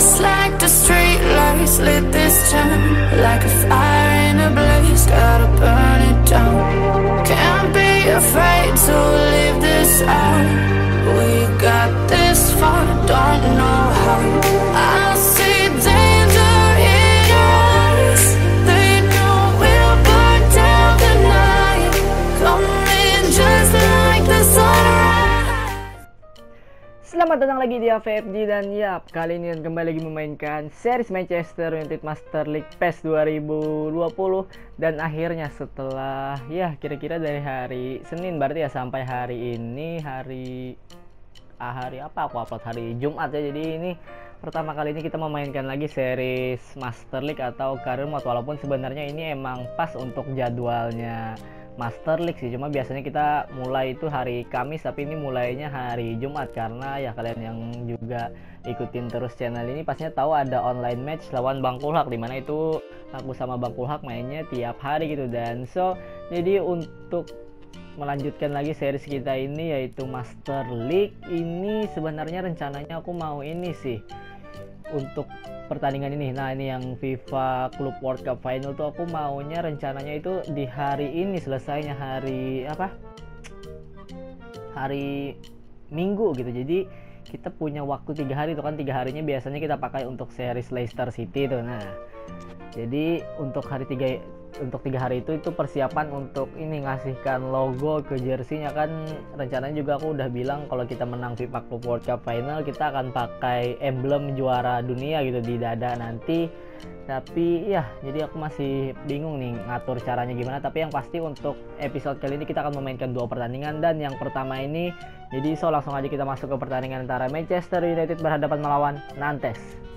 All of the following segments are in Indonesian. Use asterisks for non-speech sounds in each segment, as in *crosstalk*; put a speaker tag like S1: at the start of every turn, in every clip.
S1: Just like the street lights lit this town Like a fire in a blaze, gotta burn it down. Can't be afraid to leave this out
S2: Selamat datang lagi di AVFG dan yap kali ini kembali lagi memainkan series Manchester United Master League PES 2020 dan akhirnya setelah ya kira-kira dari hari Senin berarti ya sampai hari ini hari ah, hari apa? Aku upload hari Jumat ya. Jadi ini pertama kali ini kita memainkan lagi series Master League atau Career Mode walaupun sebenarnya ini emang pas untuk jadwalnya Master League sih cuma biasanya kita mulai itu hari Kamis tapi ini mulainya hari Jumat karena ya kalian yang juga ikutin terus channel ini pastinya tahu ada online match lawan Bang Kulhak di mana itu aku sama Bang Kulhak mainnya tiap hari gitu. Dan so jadi untuk melanjutkan lagi series kita ini yaitu Master League ini sebenarnya rencananya aku mau ini sih untuk pertandingan ini. Nah ini yang FIFA Club World Cup Final tuh aku maunya rencananya itu di hari ini selesainya hari apa? Hari Minggu gitu. Jadi kita punya waktu tiga hari itu kan. Tiga harinya biasanya kita pakai untuk series Leicester City tuh. Nah jadi untuk hari tiga untuk tiga hari itu itu persiapan untuk ini ngasihkan logo ke jersey-nya kan rencananya juga aku udah bilang kalau kita menang FIFA Club World Cup Final kita akan pakai emblem juara dunia gitu di dada nanti. Tapi ya jadi aku masih bingung nih ngatur caranya gimana. Tapi yang pasti untuk episode kali ini kita akan memainkan dua pertandingan. Dan yang pertama ini jadi so langsung aja kita masuk ke pertandingan antara Manchester United berhadapan melawan Nantes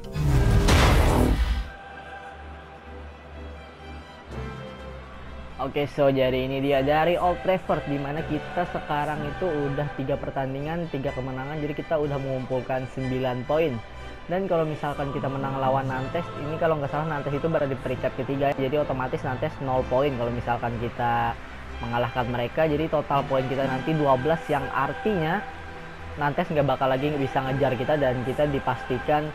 S2: Oke, so jadi ini dia dari Old Trafford di mana kita sekarang itu udah tiga pertandingan, tiga kemenangan, jadi kita udah mengumpulkan 9 poin. Dan kalau misalkan kita menang lawan Nantes, ini kalau nggak salah Nantes itu berada di peringkat ketiga, jadi otomatis Nantes 0 poin kalau misalkan kita mengalahkan mereka. Jadi total poin kita nanti 12 yang artinya Nantes nggak bakal lagi bisa ngejar kita dan kita dipastikan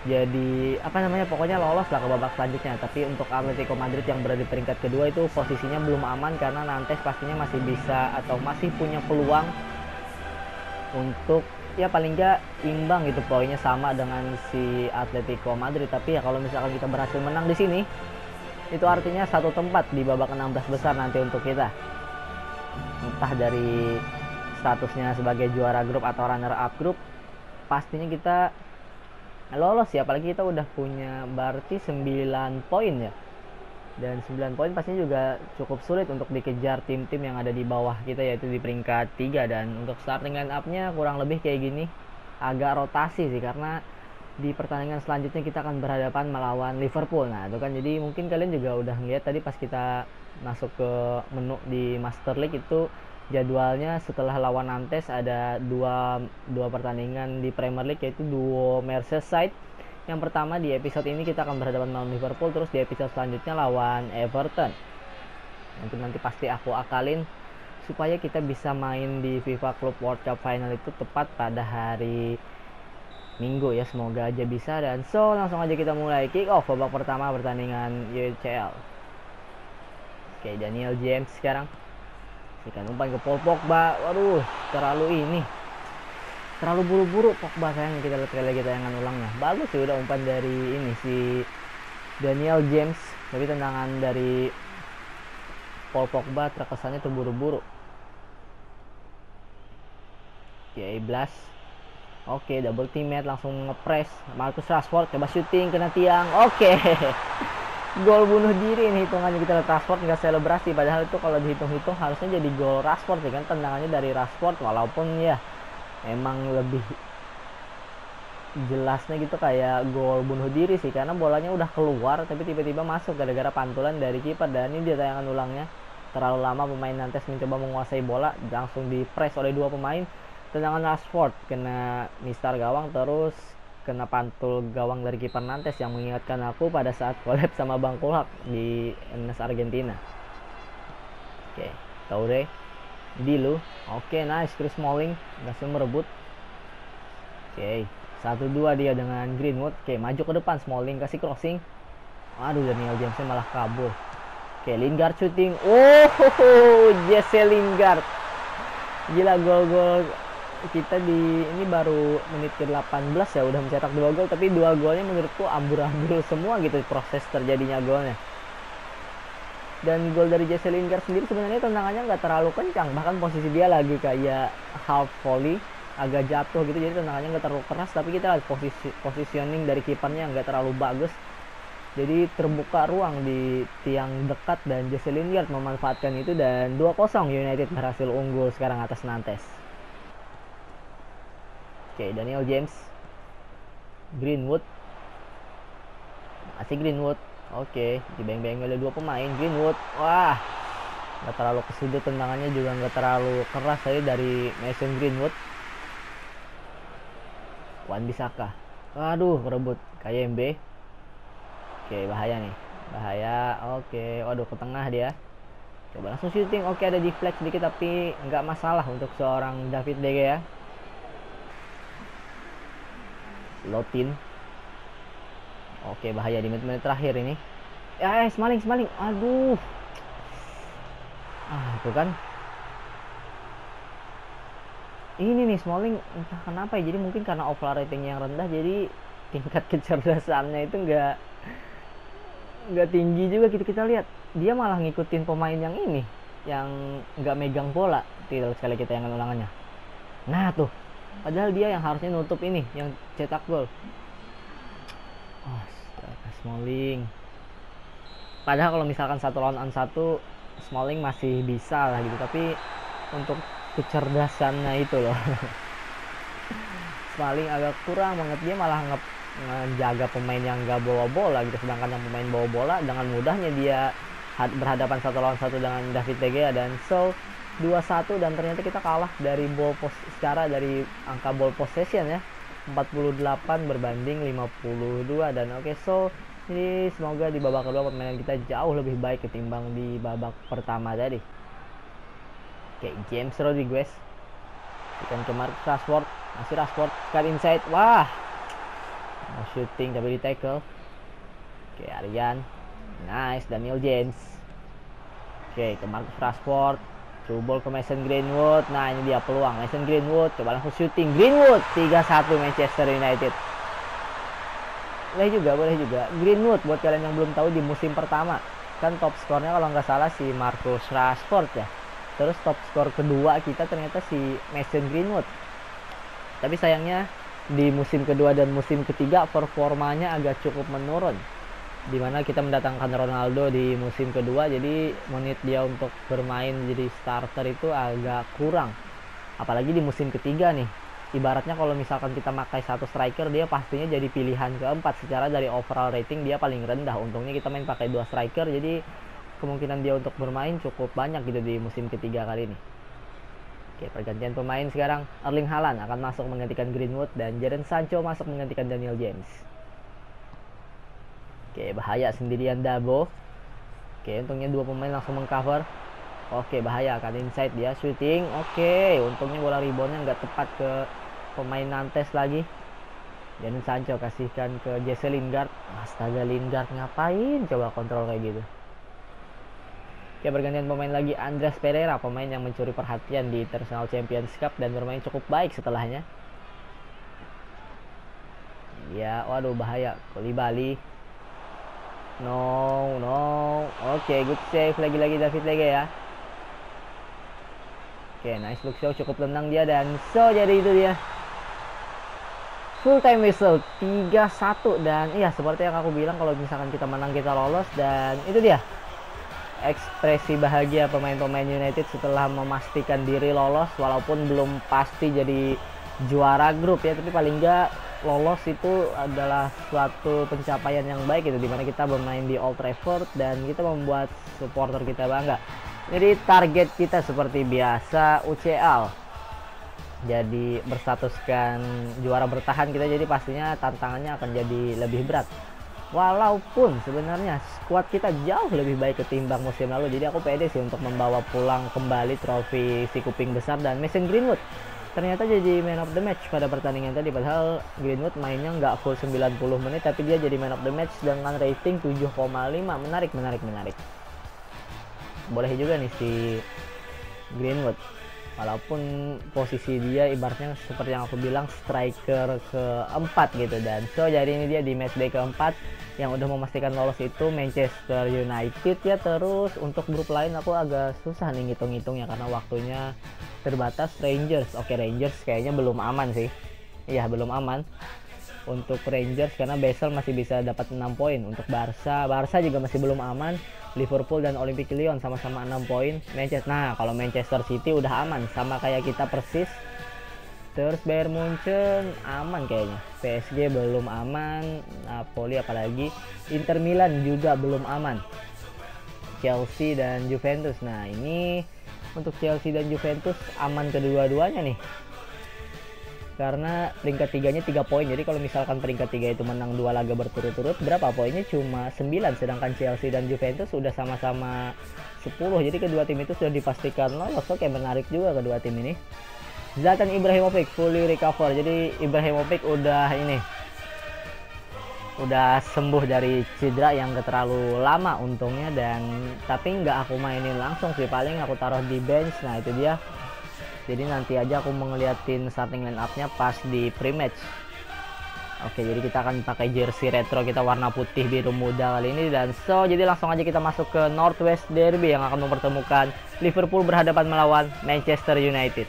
S2: jadi apa namanya pokoknya lolos lah ke babak selanjutnya. Tapi untuk Atletico Madrid yang berada di peringkat kedua itu posisinya belum aman karena Nantes pastinya masih bisa atau masih punya peluang untuk ya paling nggak imbang gitu poinnya sama dengan si Atletico Madrid. Tapi ya kalau misalkan kita berhasil menang di sini itu artinya satu tempat di babak 16 besar nanti untuk kita. Entah dari statusnya sebagai juara grup atau runner up grup pastinya kita lolos ya apalagi kita udah punya berarti 9 poin ya? Dan 9 poin pastinya juga cukup sulit untuk dikejar tim-tim yang ada di bawah kita yaitu di peringkat 3 dan untuk starting line up-nya kurang lebih kayak gini. Agak rotasi sih karena di pertandingan selanjutnya kita akan berhadapan melawan Liverpool. Nah itu kan jadi mungkin kalian juga udah ngeliat tadi pas kita masuk ke menu di Master League itu jadwalnya setelah lawan Nantes ada dua, dua pertandingan di Premier League yaitu duo Merseyside. Yang pertama di episode ini kita akan berhadapan melawan Liverpool terus di episode selanjutnya lawan Everton. Nanti nanti pasti aku akalin supaya kita bisa main di FIFA Club World Cup Final itu tepat pada hari Minggu ya. Semoga aja bisa. Dan so langsung aja kita mulai. Kick off babak pertama pertandingan UCL Oke Daniel James sekarang Ikan umpan ke Paul Pogba. Waduh, terlalu ini. Terlalu buru-buru Pogba sayang kita lihat lagi tayangan ulangnya. Bagus sih udah umpan dari ini si Daniel James. Tapi tendangan dari Paul Pogba terkesannya terburu-buru. Oke, Blas. Oke, double teammate langsung ngepres. Marcus Rashford coba syuting kena tiang. Oke. *laughs* gol bunuh diri ini hitungannya kita lihat Rashford nggak selebrasi padahal itu kalau dihitung-hitung harusnya jadi gol Rashford sih kan tendangannya dari Rashford walaupun ya emang lebih jelasnya gitu kayak gol bunuh diri sih karena bolanya udah keluar tapi tiba-tiba masuk gara-gara pantulan dari kiper dan ini dia tayangan ulangnya. Terlalu lama pemain Nantes mencoba menguasai bola langsung di press oleh dua pemain. Tendangan Rashford kena mistar gawang terus kena pantul gawang dari kiper Nantes yang mengingatkan aku pada saat collab sama Bang Kulhak di NS Argentina. Oke, okay. Taure, Dilu, oke okay, nice Chris Smalling berhasil merebut. Oke, okay. satu dua dia dengan Greenwood oke maju ke depan Smalling kasih crossing aduh Daniel Jamesnya malah kabur oke Lingard shooting oh *laughs* Jesse Lingard gila gol-gol kita di ini baru menit ke 18 ya udah mencetak dua gol tapi dua golnya menurutku ambur-ambur semua gitu proses terjadinya golnya. Dan gol dari Jesse Lingard sendiri sebenarnya tendangannya nggak terlalu kencang bahkan posisi dia lagi kayak half volley agak jatuh gitu jadi tendangannya nggak terlalu keras tapi kita lihat posisi positioning dari kipernya nggak terlalu bagus. Jadi terbuka ruang di tiang dekat dan Jesse Lingard memanfaatkan itu dan 2-0 United berhasil unggul sekarang atas Nantes Oke, Daniel James. Greenwood. Masih Greenwood. Oke, dibeng-beng oleh dua pemain. Greenwood. Wah. Nggak terlalu kesudut tendangannya juga nggak terlalu keras tadi dari Mason Greenwood. Wan Bisaka. Aduh, berebut KMB. Oke, bahaya nih. Bahaya. Oke, waduh ke tengah dia. Coba langsung shooting. Oke, ada deflect sedikit tapi nggak masalah untuk seorang David De Gea. Lotin. Oke, bahaya di menit-menit terakhir ini. Ya, eh, Smaling, Smaling. Aduh. Ah, itu kan. Ini nih Smalling entah kenapa ya. Jadi mungkin karena overall ratingnya yang rendah jadi tingkat kecerdasannya itu enggak nggak tinggi juga gitu kita lihat dia malah ngikutin pemain yang ini yang nggak megang bola tidak sekali kita yang ulangannya nah tuh Padahal dia yang harusnya nutup ini, yang cetak gol. Oh, Smalling. Padahal kalau misalkan satu lawan satu, Smalling masih bisa lah gitu. Tapi untuk kecerdasannya itu loh. *laughs* Smalling agak kurang banget dia malah nge ngejaga pemain yang gak bawa bola gitu. Sedangkan yang pemain bawa bola dengan mudahnya dia berhadapan satu lawan satu dengan David De dan so 2-1 dan ternyata kita kalah dari ball pos secara dari angka ball possession ya. 48 berbanding 52 dan oke okay, so ini semoga di babak kedua permainan kita jauh lebih baik ketimbang di babak pertama tadi. Oke okay, James Rodriguez. Ikan ke Mark Rashford masih Rashford. Cut inside wah! Mau shooting tapi di tackle. Oke okay, Aryan nice Daniel James. Oke okay, ke Marcus Rashford Through ball ke Mason Greenwood. Nah, ini dia peluang Mason Greenwood. Coba langsung shooting. Greenwood 3-1 Manchester United. Boleh juga, boleh juga. Greenwood buat kalian yang belum tahu di musim pertama kan top skornya kalau nggak salah si Marcus Rashford ya. Terus top skor kedua kita ternyata si Mason Greenwood. Tapi sayangnya di musim kedua dan musim ketiga performanya agak cukup menurun di mana kita mendatangkan Ronaldo di musim kedua jadi menit dia untuk bermain jadi starter itu agak kurang. Apalagi di musim ketiga nih. Ibaratnya kalau misalkan kita pakai satu striker dia pastinya jadi pilihan keempat. Secara dari overall rating dia paling rendah. Untungnya kita main pakai dua striker jadi kemungkinan dia untuk bermain cukup banyak gitu di musim ketiga kali ini. Oke, pergantian pemain sekarang Erling Haaland akan masuk menggantikan Greenwood dan Jadon Sancho masuk menggantikan Daniel James. Oke, bahaya sendirian Dabo. Oke, untungnya dua pemain langsung mengcover. Oke, bahaya kan inside dia shooting. Oke, untungnya bola reboundnya nggak tepat ke pemain Nantes lagi. Dan Sancho kasihkan ke Jesse Lingard. Astaga Lingard ngapain coba kontrol kayak gitu. Oke, bergantian pemain lagi Andres Pereira, pemain yang mencuri perhatian di International Champions Cup dan bermain cukup baik setelahnya. Ya, waduh bahaya. Kali Bali No, no. Oke, okay, good save lagi-lagi David Lege ya. Oke, okay, nice look show cukup tendang dia dan so jadi itu dia. Full time whistle 3-1 dan iya seperti yang aku bilang kalau misalkan kita menang kita lolos dan itu dia ekspresi bahagia pemain-pemain United setelah memastikan diri lolos walaupun belum pasti jadi juara grup ya tapi paling enggak lolos itu adalah suatu pencapaian yang baik gitu di mana kita bermain di Old Trafford dan kita membuat supporter kita bangga. Jadi target kita seperti biasa UCL jadi berstatuskan juara bertahan kita jadi pastinya tantangannya akan jadi lebih berat. Walaupun sebenarnya skuad kita jauh lebih baik ketimbang musim lalu jadi aku pede sih untuk membawa pulang kembali trofi si kuping besar dan Mason Greenwood ternyata jadi man of the match pada pertandingan tadi padahal Greenwood mainnya nggak full 90 menit tapi dia jadi man of the match dengan rating 7,5 menarik menarik menarik. Boleh juga nih si Greenwood. Walaupun posisi dia ibaratnya seperti yang aku bilang striker keempat gitu. Dan so jadi ini dia di match day keempat yang udah memastikan lolos itu Manchester United ya. Terus untuk grup lain aku agak susah nih ngitung-ngitungnya karena waktunya terbatas Rangers. Oke Rangers kayaknya belum aman sih. Iya belum aman untuk Rangers karena Basel masih bisa dapat 6 poin. Untuk Barca Barca juga masih belum aman. Liverpool dan Olympic Lyon sama-sama 6 poin. Manchester nah kalau Manchester City udah aman sama kayak kita persis. Terus Bayern Munchen aman kayaknya. PSG belum aman Napoli apalagi. Inter Milan juga belum aman. Chelsea dan Juventus. Nah ini untuk Chelsea dan Juventus aman kedua-duanya nih. Karena peringkat tiganya 3 poin. Jadi kalau misalkan peringkat tiga itu menang dua laga berturut-turut berapa poinnya? Cuma 9 sedangkan Chelsea dan Juventus sudah sama-sama 10 jadi kedua tim itu sudah dipastikan lolos. Oke menarik juga kedua tim ini. Zlatan Ibrahimovic fully recover. Jadi Ibrahimovic udah ini udah sembuh dari cedera yang terlalu lama untungnya dan tapi nggak aku mainin langsung sih paling aku taruh di bench. Nah itu dia. Jadi nanti aja aku mengeliatin starting line up nya pas di pre-match. Oke jadi kita akan pakai jersey retro kita warna putih biru muda kali ini dan so jadi langsung aja kita masuk ke Northwest Derby yang akan mempertemukan Liverpool berhadapan melawan Manchester United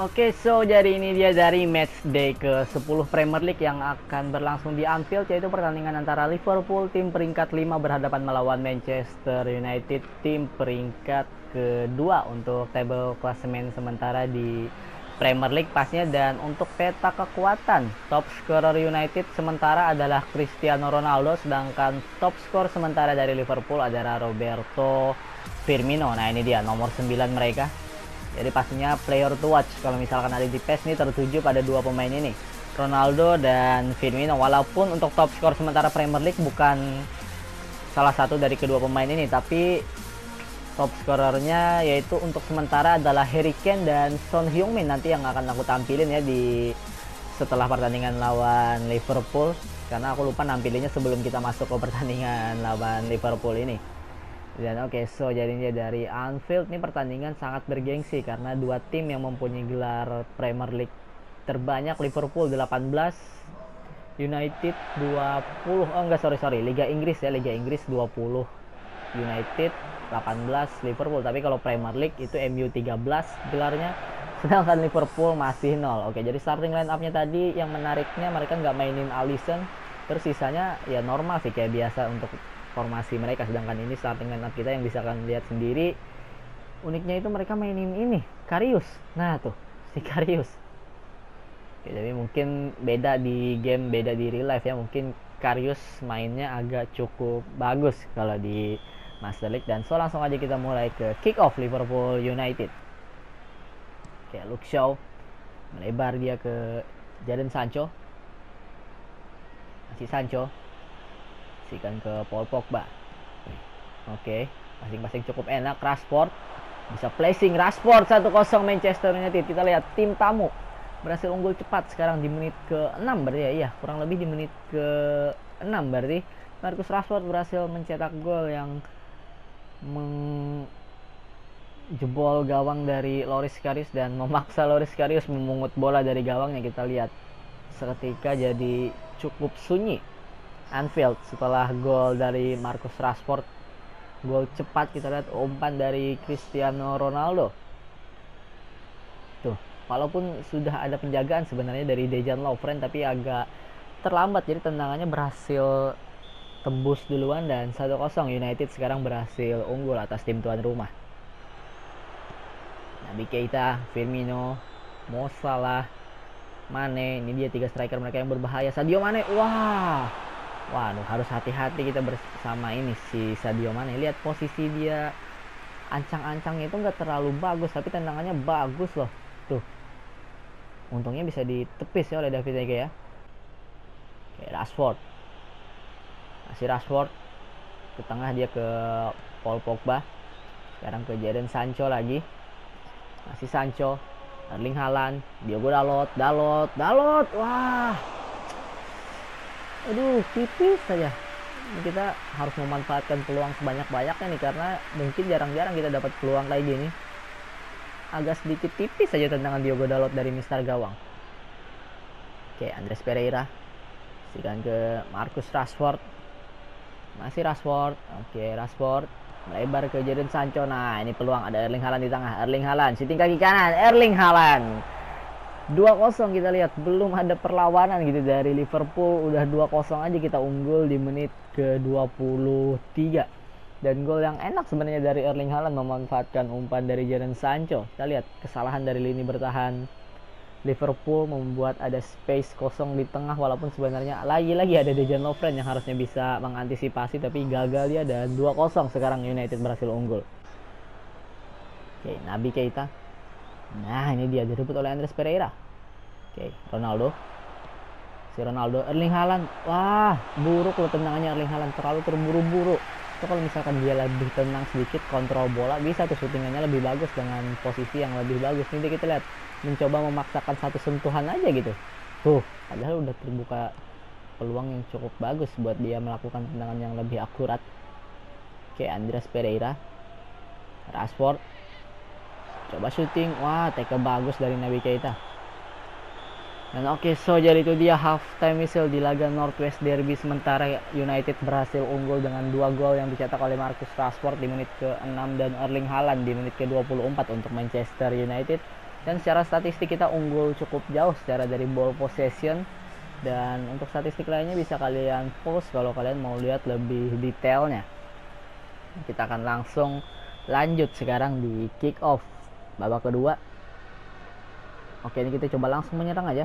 S2: Oke, okay, so jadi ini dia dari match day ke-10 Premier League yang akan berlangsung di Anfield yaitu pertandingan antara Liverpool tim peringkat 5 berhadapan melawan Manchester United tim peringkat kedua untuk table klasemen sementara di Premier League pasnya dan untuk peta kekuatan top scorer United sementara adalah Cristiano Ronaldo sedangkan top skor sementara dari Liverpool adalah Roberto Firmino. Nah, ini dia nomor 9 mereka jadi pastinya player to watch kalau misalkan ada di PES ini tertuju pada dua pemain ini. Ronaldo dan Firmino walaupun untuk top skor sementara Premier League bukan salah satu dari kedua pemain ini tapi top scorernya yaitu untuk sementara adalah Harry Kane dan Son Heung-min nanti yang akan aku tampilin ya di setelah pertandingan lawan Liverpool karena aku lupa nampilinnya sebelum kita masuk ke pertandingan lawan Liverpool ini. Dan oke, okay, so jadinya dari Anfield ini pertandingan sangat bergengsi karena dua tim yang mempunyai gelar Premier League terbanyak Liverpool 18 United 20 oh enggak sorry sorry Liga Inggris ya Liga Inggris 20 United 18 Liverpool. Tapi kalau Premier League itu MU 13 gelarnya sedangkan Liverpool masih nol. Oke jadi starting line up-nya tadi yang menariknya mereka nggak mainin Alisson terus sisanya ya normal sih kayak biasa untuk formasi mereka. Sedangkan ini line up kita yang bisa kalian lihat sendiri. Uniknya itu mereka mainin ini Karius. Nah tuh si Karius. Oke, jadi mungkin beda di game beda di real life ya. Mungkin Karius mainnya agak cukup bagus kalau di Master League. Dan so langsung aja kita mulai ke kick off Liverpool United. Oke Luke Shaw melebar dia ke Jadon Sancho. Masih Sancho kasihkan ke Paul Pogba. Oke okay. masing-masing cukup enak. Rashford bisa placing. Rashford 1-0 Manchester United. Kita lihat tim tamu berhasil unggul cepat sekarang di menit ke-6 berarti ya. Iya kurang lebih di menit ke-6 berarti. Marcus Rashford berhasil mencetak gol yang menjebol gawang dari Loris Karius dan memaksa Loris Karius memungut bola dari gawangnya. Kita lihat seketika jadi cukup sunyi Anfield setelah gol dari Marcus Rashford. Gol cepat kita lihat umpan dari Cristiano Ronaldo. Tuh walaupun sudah ada penjagaan sebenarnya dari Dejan Lovren tapi agak terlambat. Jadi tendangannya berhasil tembus duluan dan 1-0 United sekarang berhasil unggul atas tim tuan rumah. Nabi Keita, Firmino, Mo Salah, Mane, ini dia tiga striker mereka yang berbahaya. Sadio Mane, wah, Waduh, harus hati-hati kita bersama ini si Sadio Mane. Lihat posisi dia ancang-ancang itu nggak terlalu bagus, tapi tendangannya bagus loh. Tuh. Untungnya bisa ditepis ya oleh David Ege ya. Oke, Rashford. Masih Rashford. Ke tengah dia ke Paul Pogba. Sekarang ke Jadon Sancho lagi. masih Sancho Erling Haaland Diogo Dalot Dalot Dalot wah aduh tipis saja. Kita harus memanfaatkan peluang sebanyak-banyaknya nih karena mungkin jarang-jarang kita dapat peluang kayak gini. Agak sedikit tipis saja tendangan Diogo Dalot dari Mister Gawang. Oke Andres Pereira. Sikan ke Marcus Rashford. Masih Rashford. Oke Rashford. Lebar ke Jadon Sancho. Nah ini peluang. Ada Erling Haaland di tengah. Erling Haaland shooting kaki kanan. Erling Haaland 2-0 kita lihat belum ada perlawanan gitu dari Liverpool udah 2-0 aja kita unggul di menit ke 23 dan gol yang enak sebenarnya dari Erling Haaland memanfaatkan umpan dari Jadon Sancho kita lihat kesalahan dari lini bertahan Liverpool membuat ada space kosong di tengah walaupun sebenarnya lagi-lagi ada Dejan Lovren yang harusnya bisa mengantisipasi tapi gagal dia dan 2-0 sekarang United berhasil unggul. Oke, Nabi Keita. Nah, ini dia direbut oleh Andres Pereira. Oke, Ronaldo. Si Ronaldo, Erling Haaland. Wah, buruk loh tendangannya Erling Haaland terlalu terburu-buru. Itu kalau misalkan dia lebih tenang sedikit kontrol bola bisa tuh syutingannya lebih bagus dengan posisi yang lebih bagus. Ini kita lihat mencoba memaksakan satu sentuhan aja gitu tuh padahal udah terbuka peluang yang cukup bagus buat dia melakukan tendangan yang lebih akurat oke Andreas Pereira Rashford coba syuting. Wah teka bagus dari Nabi Keita. Dan oke okay, so jadi itu dia. Half time whistle di laga Northwest Derby. Sementara United berhasil unggul dengan dua gol yang dicetak oleh Marcus Rashford di menit ke-6 dan Erling Haaland di menit ke-24 untuk Manchester United. Dan secara statistik kita unggul cukup jauh secara dari ball possession. Dan untuk statistik lainnya bisa kalian post kalau kalian mau lihat lebih detailnya. Kita akan langsung lanjut sekarang di kick off babak kedua oke ini kita coba langsung menyerang aja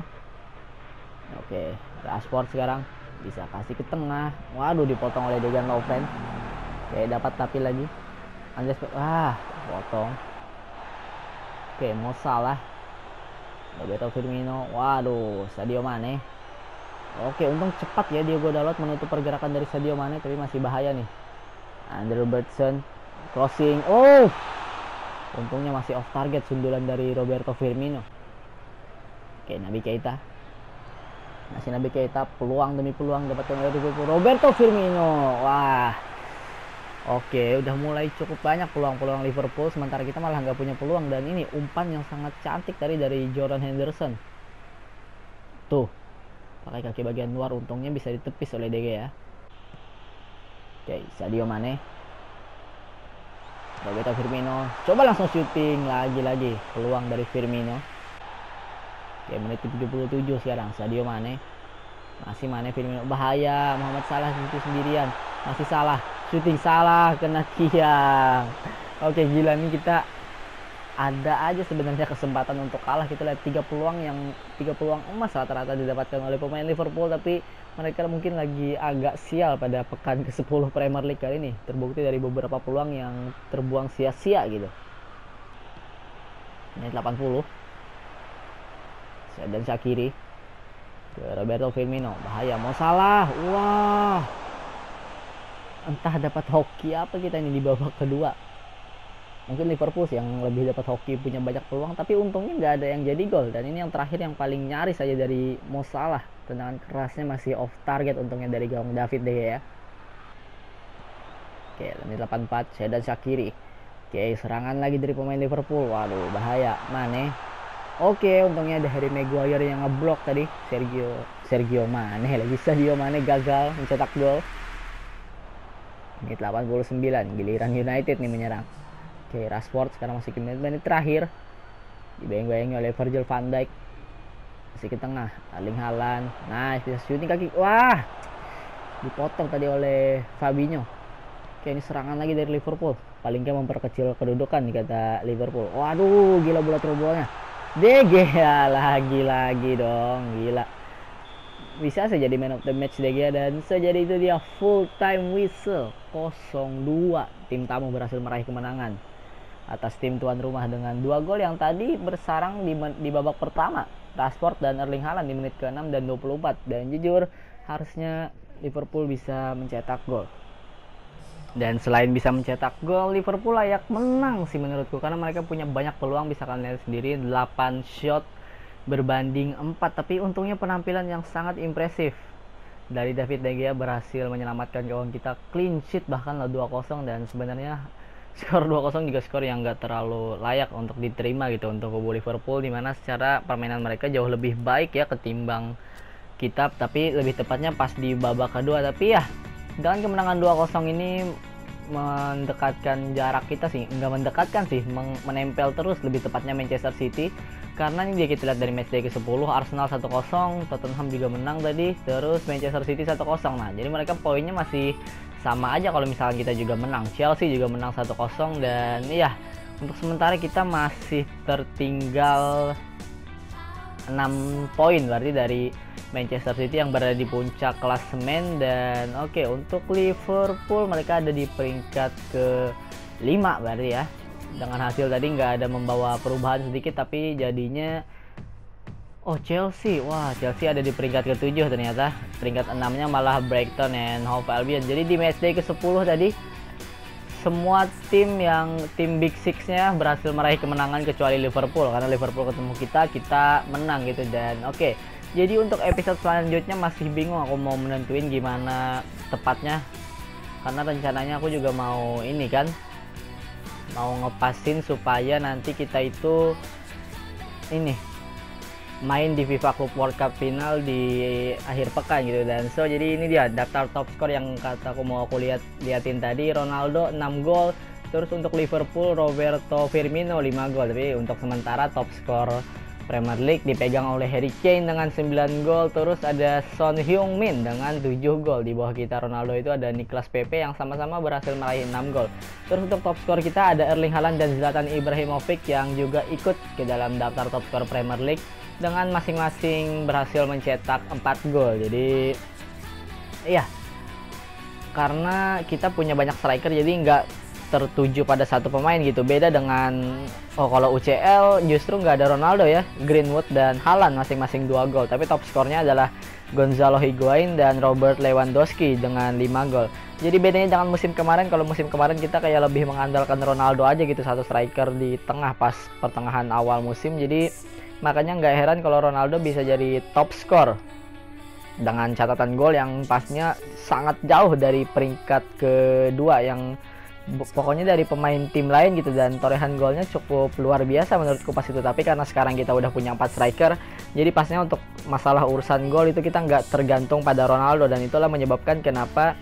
S2: oke Rashford sekarang bisa kasih ke tengah waduh dipotong oleh Dejan Lovren oke dapat tapi lagi Andres wah potong Oke, mau salah. Roberto Firmino. Waduh, Sadio Mane. Oke, untung cepat ya Diego Dalot menutup pergerakan dari Sadio Mane, tapi masih bahaya nih. Andrew Robertson crossing. Oh. Untungnya masih off target sundulan dari Roberto Firmino. Oke, Nabi Keita. Masih Nabi Keita peluang demi peluang dapatkan oleh Roberto Firmino. Wah, Oke, udah mulai cukup banyak peluang-peluang Liverpool, sementara kita malah nggak punya peluang. Dan ini umpan yang sangat cantik tadi dari Jordan Henderson. Tuh, pakai kaki bagian luar, untungnya bisa ditepis oleh DG ya. Oke, Sadio Mane. Roberto Firmino. Coba langsung syuting lagi-lagi. Peluang dari Firmino. Oke, menit 77 sekarang. Sadio Mane. Masih Mane Firmino. Bahaya. Muhammad Salah itu sendirian. Masih salah syuting salah kena tiang oke gila nih kita ada aja sebenarnya kesempatan untuk kalah. Kita lihat tiga peluang yang tiga peluang emas rata-rata didapatkan oleh pemain Liverpool. Tapi mereka mungkin lagi agak sial pada pekan ke-10 Premier League kali ini. Terbukti dari beberapa peluang yang terbuang sia-sia gitu. Menit 80 dan Shakiri ke Roberto Firmino. Bahaya mau salah. Wah. Entah dapat hoki apa kita ini di babak kedua mungkin Liverpool sih yang lebih dapat hoki punya banyak peluang tapi untungnya nggak ada yang jadi gol. Dan ini yang terakhir yang paling nyaris saja dari Mo Salah. Tendangan kerasnya masih off target untungnya dari gawang David De Gea. Oke menit 84 Sedan Shakiri oke serangan lagi dari pemain Liverpool. Waduh bahaya. Mane. Oke untungnya ada Harry Maguire yang ngeblok tadi. Sergio Sergio Mane lagi Sergio Mane gagal mencetak gol. Menit 89 giliran United nih menyerang oke Rashford sekarang masih ke menit-menit terakhir. Dibayang-bayangi oleh Virgil van Dijk. Masih ke tengah Erling Haaland. Nah bisa shooting kaki. Wah! Dipotong tadi oleh Fabinho. Oke ini serangan lagi dari Liverpool. Paling kayak memperkecil kedudukan kata Liverpool. Waduh gila bola terobolnya DG ya lagi *laughs* lagi dong gila. Bisa saja jadi man of the match DG dan sejadi itu dia full time whistle. 0-2 tim tamu berhasil meraih kemenangan atas tim tuan rumah dengan dua gol yang tadi bersarang di, di babak pertama. Rashford dan Erling Haaland di menit ke-6 dan 24 dan jujur harusnya Liverpool bisa mencetak gol. Dan selain bisa mencetak gol Liverpool layak menang sih menurutku. Karena mereka punya banyak peluang bisa kalian lihat sendiri. 8 shot berbanding 4 tapi untungnya penampilan yang sangat impresif. Dari David De Gea berhasil menyelamatkan gawang kita clean sheet bahkan lah 2-0 dan sebenarnya skor 2-0 juga skor yang gak terlalu layak untuk diterima gitu untuk kubu Liverpool di mana secara permainan mereka jauh lebih baik ya ketimbang kita tapi lebih tepatnya pas di babak kedua. Tapi ya dengan kemenangan 2-0 ini mendekatkan jarak kita sih nggak mendekatkan sih menempel terus lebih tepatnya Manchester City. Karena ini dia kita lihat dari matchday ke-10 Arsenal 1-0 Tottenham juga menang tadi terus Manchester City 1-0 nah jadi mereka poinnya masih sama aja kalau misalnya kita juga menang. Chelsea juga menang 1-0 dan iya untuk sementara kita masih tertinggal 6 poin berarti dari Manchester City yang berada di puncak klasemen dan oke okay, untuk Liverpool mereka ada di peringkat ke 5 berarti ya. Dengan hasil tadi nggak ada membawa perubahan sedikit tapi jadinya oh Chelsea. Wah Chelsea ada di peringkat ke-7 ternyata. Peringkat 6 nya malah Brighton and Hove Albion. Jadi di matchday ke-10 tadi semua tim yang tim Big Six nya berhasil meraih kemenangan kecuali Liverpool. Karena Liverpool ketemu kita kita menang gitu dan oke. Okay, jadi untuk episode selanjutnya masih bingung aku mau menentuin gimana tepatnya. Karena rencananya aku juga mau ini kan mau ngepasin supaya nanti kita itu ini main di FIFA Club World Cup final di akhir pekan gitu dan so jadi ini dia daftar top score yang kataku mau aku lihat liatin tadi Ronaldo 6 gol terus untuk Liverpool Roberto Firmino 5 gol tapi untuk sementara top score Premier League dipegang oleh Harry Kane dengan 9 gol terus ada Son Heung-min dengan 7 gol. Di bawah kita Ronaldo itu ada Niklas Pepe yang sama-sama berhasil meraih 6 gol. Terus untuk top skor kita ada Erling Haaland dan Zlatan Ibrahimovic yang juga ikut ke dalam daftar top skor Premier League dengan masing-masing berhasil mencetak 4 gol. Jadi iya. Karena kita punya banyak striker jadi nggak tertuju pada satu pemain gitu. Beda dengan oh kalau UCL justru nggak ada Ronaldo ya Greenwood dan Haaland masing-masing dua gol. Tapi top skornya adalah Gonzalo Higuain dan Robert Lewandowski dengan 5 gol. Jadi bedanya jangan musim kemarin kalau musim kemarin kita kayak lebih mengandalkan Ronaldo aja gitu satu striker di tengah pas pertengahan awal musim. Jadi makanya nggak heran kalau Ronaldo bisa jadi top skor dengan catatan gol yang pasnya sangat jauh dari peringkat kedua yang pokoknya dari pemain tim lain gitu. Dan torehan golnya cukup luar biasa menurutku pas itu. Tapi karena sekarang kita udah punya 4 striker jadi pasnya untuk masalah urusan gol itu kita nggak tergantung pada Ronaldo. Dan itulah menyebabkan kenapa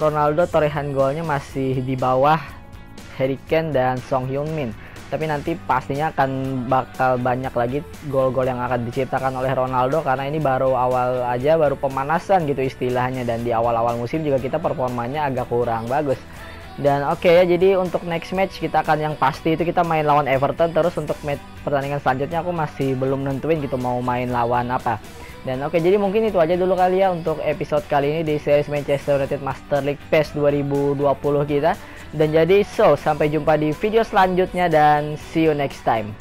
S2: Ronaldo torehan golnya masih di bawah Harry Kane dan Song Hyun Min tapi nanti pastinya akan bakal banyak lagi gol-gol yang akan diciptakan oleh Ronaldo karena ini baru awal aja baru pemanasan gitu istilahnya dan di awal-awal musim juga kita performanya agak kurang bagus dan oke okay, ya, jadi untuk next match kita akan yang pasti itu kita main lawan Everton terus untuk match pertandingan selanjutnya aku masih belum nentuin gitu mau main lawan apa. Dan oke, okay, jadi mungkin itu aja dulu kali ya untuk episode kali ini di series Manchester United Master League PES 2020 kita. Dan jadi so, sampai jumpa di video selanjutnya dan see you next time.